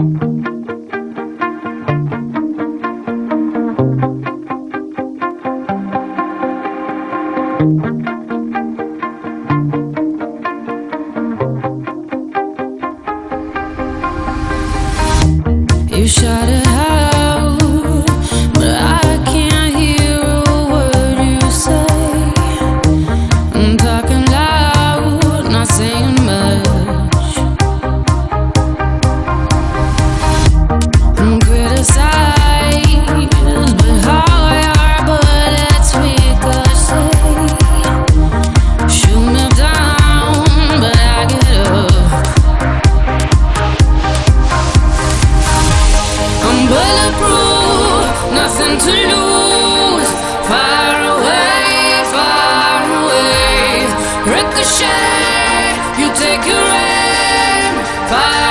You shot it high shame, you take your aim. Fire